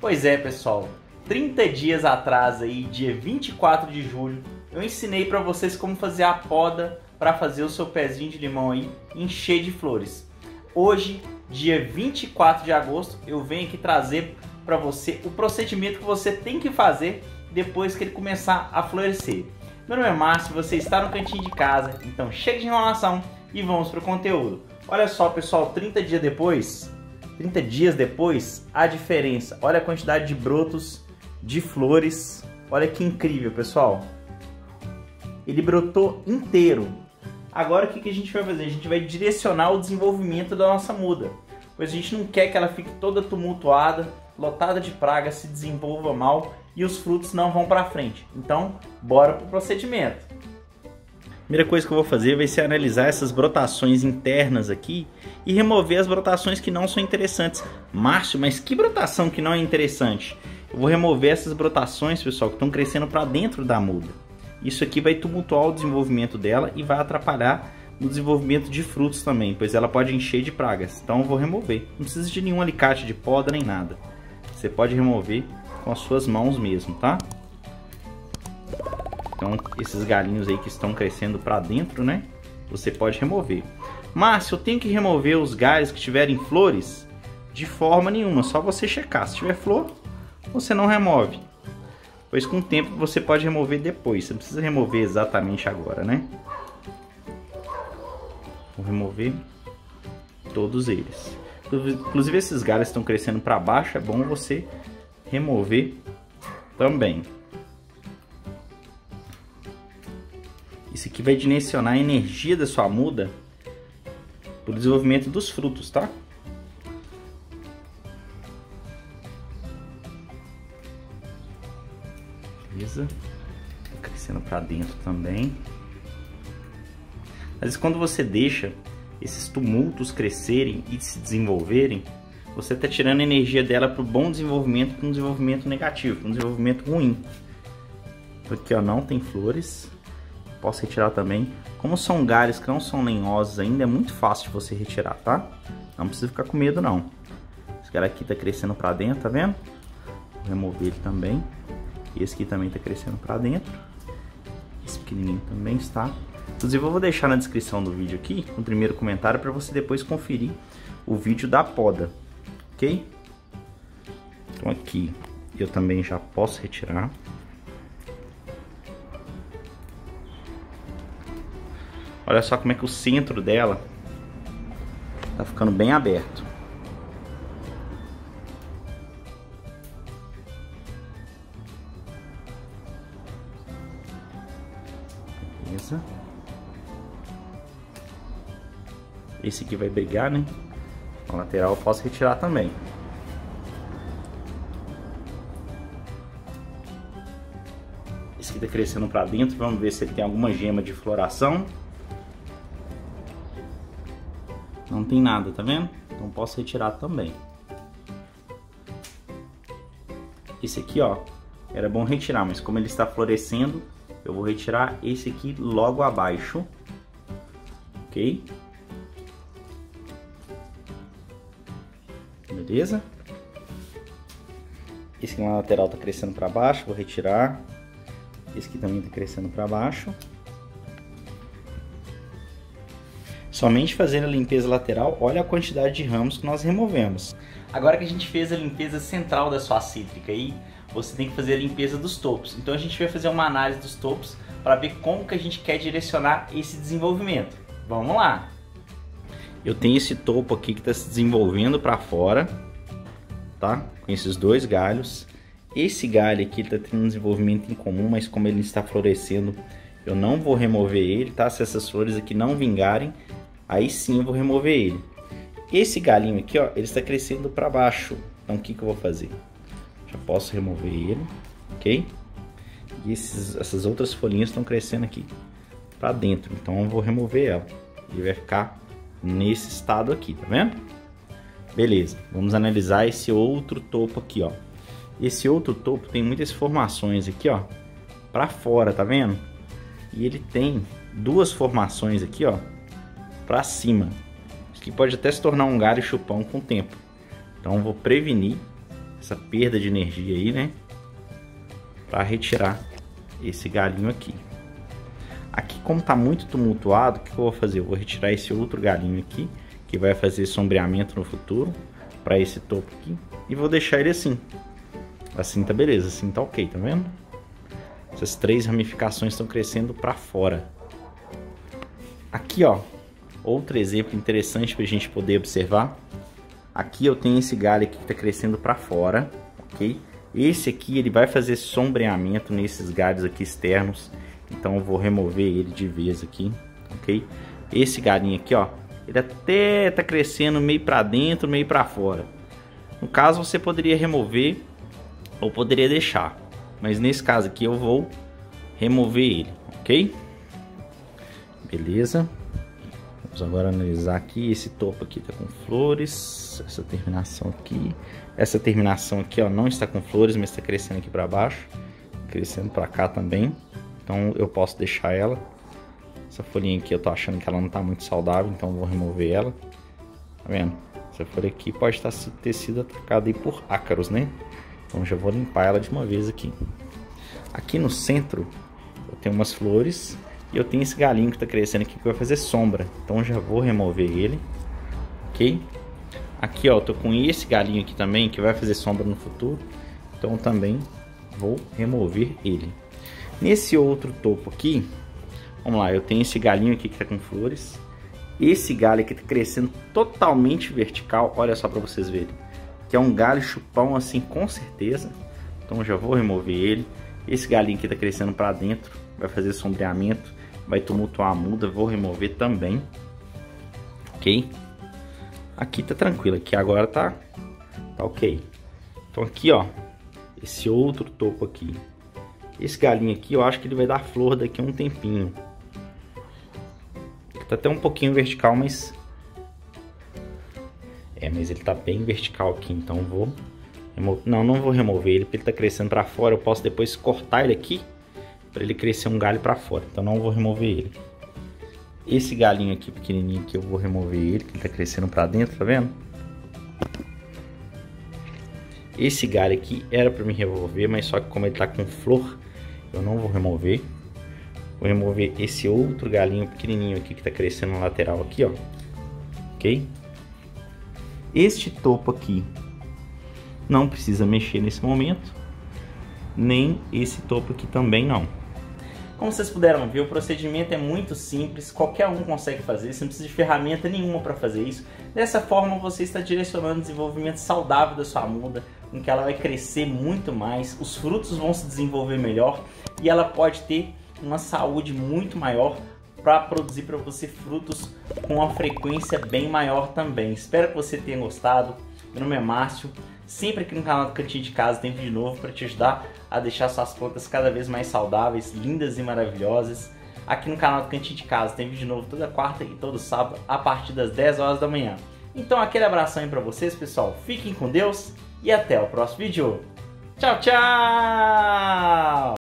Pois é, pessoal. 30 dias atrás aí, dia 24 de julho, eu ensinei para vocês como fazer a poda para fazer o seu pezinho de limão aí encher de flores. Hoje, dia 24 de agosto, eu venho aqui trazer para você o procedimento que você tem que fazer depois que ele começar a florescer. Meu nome é Márcio, você está no cantinho de casa, então chega de enrolação e vamos para o conteúdo. Olha só, pessoal, 30 dias depois, 30 dias depois, a diferença. Olha a quantidade de brotos de flores. Olha que incrível, pessoal. Ele brotou inteiro. Agora o que, a gente vai fazer? A gente vai direcionar o desenvolvimento da nossa muda. Pois a gente não quer que ela fique toda tumultuada, lotada de praga, se desenvolva mal e os frutos não vão para frente. Então, bora pro procedimento. Primeira coisa que eu vou fazer vai ser analisar essas brotações internas aqui e remover as brotações que não são interessantes. Márcio, mas que brotação que não é interessante? Eu vou remover essas brotações, pessoal, que estão crescendo para dentro da muda. Isso aqui vai tumultuar o desenvolvimento dela e vai atrapalhar no desenvolvimento de frutos também, pois ela pode encher de pragas. Então eu vou remover. Não precisa de nenhum alicate de poda nem nada. Você pode remover com as suas mãos mesmo, tá? Então esses galinhos aí que estão crescendo para dentro, né? Você pode remover. Mas eu tenho que remover os galhos que tiverem flores? De forma nenhuma, só você checar. Se tiver flor, você não remove. Pois com o tempo você pode remover depois. Você não precisa remover exatamente agora, né? Vou remover todos eles. Inclusive esses galhos estão crescendo para baixo, é bom você remover também. Isso aqui vai dimensionar a energia da sua muda para o desenvolvimento dos frutos, tá? Beleza? Tá crescendo para dentro também. Mas quando você deixa esses tumultos crescerem e se desenvolverem, você está tirando a energia dela para o bom desenvolvimento para um desenvolvimento negativo, para um desenvolvimento ruim. Aqui ó, não tem flores. Posso retirar também. Como são galhos que não são lenhosos ainda, é muito fácil de você retirar, tá? Não precisa ficar com medo não. Esse cara aqui está crescendo para dentro, tá vendo? Vou remover ele também. Esse aqui também está crescendo para dentro. Esse pequenininho também está. Inclusive eu vou deixar na descrição do vídeo aqui, o primeiro comentário, para você depois conferir o vídeo da poda, ok? Então aqui eu também já posso retirar. Olha só como é que o centro dela tá ficando bem aberto. Beleza? Esse aqui vai brigar, né? A lateral eu posso retirar também. Esse aqui tá crescendo para dentro, vamos ver se ele tem alguma gema de floração. Não tem nada, tá vendo? Então posso retirar também. Esse aqui, ó, era bom retirar, mas como ele está florescendo, eu vou retirar esse aqui logo abaixo, ok? Beleza? Esse aqui na lateral tá crescendo para baixo, vou retirar. Esse aqui também tá crescendo para baixo. Somente fazendo a limpeza lateral, olha a quantidade de ramos que nós removemos. Agora que a gente fez a limpeza central da sua cítrica aí, você tem que fazer a limpeza dos topos. Então a gente vai fazer uma análise dos topos para ver como que a gente quer direcionar esse desenvolvimento. Vamos lá! Eu tenho esse topo aqui que está se desenvolvendo para fora, tá? Com esses dois galhos. Esse galho aqui está tendo um desenvolvimento em comum, mas como ele está florescendo, eu não vou remover ele, tá? Se essas flores aqui não vingarem, aí sim eu vou remover ele. Esse galinho aqui, ó, ele está crescendo para baixo. Então o que, que eu vou fazer? Já posso remover ele, ok? E esses, essas outras folhinhas estão crescendo aqui para dentro, então eu vou remover ela. Ele vai ficar nesse estado aqui, tá vendo? Beleza, vamos analisar esse outro topo aqui, ó. Esse outro topo tem muitas formações aqui, ó, para fora, tá vendo? E ele tem duas formações aqui, ó, para cima. Aqui pode até se tornar um galho chupão com o tempo. Então vou prevenir essa perda de energia aí, né? Para retirar esse galinho aqui. Aqui, como tá muito tumultuado, o que eu vou fazer? Eu vou retirar esse outro galinho aqui, que vai fazer sombreamento no futuro, para esse topo aqui, e vou deixar ele assim. Assim tá beleza, assim tá ok, tá vendo? Essas três ramificações estão crescendo para fora. Aqui, ó, outro exemplo interessante para a gente poder observar. Aqui eu tenho esse galho aqui que está crescendo para fora, ok? Esse aqui ele vai fazer sombreamento nesses galhos aqui externos, então eu vou remover ele de vez aqui, ok? Esse galinho aqui, ó, ele até tá crescendo meio para dentro, meio para fora. No caso você poderia remover ou poderia deixar, mas nesse caso aqui eu vou remover ele, ok? Beleza. Vamos agora analisar aqui. Esse topo aqui está com flores. Essa terminação aqui. Essa terminação aqui ó, não está com flores, mas está crescendo aqui para baixo. Crescendo para cá também. Então eu posso deixar ela. Essa folhinha aqui eu tô achando que ela não está muito saudável, então vou remover ela. Tá vendo? Essa folha aqui pode estar, ter sido atacada aí por ácaros, né? Então já vou limpar ela de uma vez aqui. Aqui no centro eu tenho umas flores e eu tenho esse galinho que está crescendo aqui que vai fazer sombra. Então já vou remover ele. Ok? Aqui ó, eu tô com esse galinho aqui também que vai fazer sombra no futuro. Então também vou remover ele. Nesse outro topo aqui, vamos lá, eu tenho esse galinho aqui que está com flores. Esse galho aqui está crescendo totalmente vertical, olha só para vocês verem. Que é um galho chupão assim com certeza. Então já vou remover ele. Esse galinho aqui está crescendo para dentro, vai fazer sombreamento vai tumultuar a muda, vou remover também, ok? Aqui tá tranquilo, aqui agora tá, tá ok. Então aqui, ó, esse outro topo aqui, esse galinho aqui, eu acho que ele vai dar flor daqui a um tempinho. Tá até um pouquinho vertical, mas... É, mas ele tá bem vertical aqui, então vou... Não, não vou remover ele, porque ele tá crescendo para fora, eu posso depois cortar ele aqui para ele crescer um galho para fora. Então não vou remover ele. Esse galinho aqui pequenininho aqui eu vou remover ele, que ele tá crescendo para dentro, tá vendo? Esse galho aqui era para me remover, mas só que como ele tá com flor, eu não vou remover. Vou remover esse outro galinho pequenininho aqui que tá crescendo na lateral aqui, ó. OK? Este topo aqui não precisa mexer nesse momento, nem esse topo aqui também não. Como vocês puderam ver, o procedimento é muito simples, qualquer um consegue fazer, você não precisa de ferramenta nenhuma para fazer isso. Dessa forma, você está direcionando o desenvolvimento saudável da sua muda, em que ela vai crescer muito mais, os frutos vão se desenvolver melhor e ela pode ter uma saúde muito maior para produzir para você frutos com uma frequência bem maior também. Espero que você tenha gostado. Meu nome é Márcio. Sempre aqui no canal do Cantinho de Casa tem vídeo novo para te ajudar a deixar suas plantas cada vez mais saudáveis, lindas e maravilhosas. Aqui no canal do Cantinho de Casa tem vídeo novo toda quarta e todo sábado a partir das 10 horas da manhã. Então aquele abração aí para vocês, pessoal. Fiquem com Deus e até o próximo vídeo. Tchau, tchau!